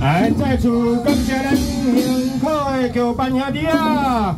来，再次感谢咱辛苦的叫班兄弟啊！